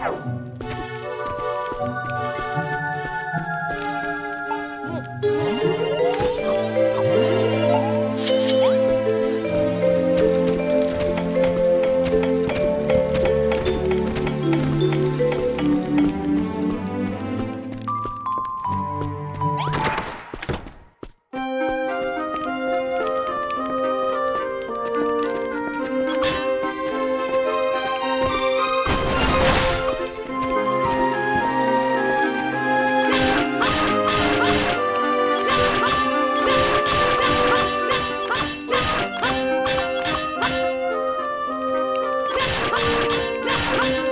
Bye. Let's go!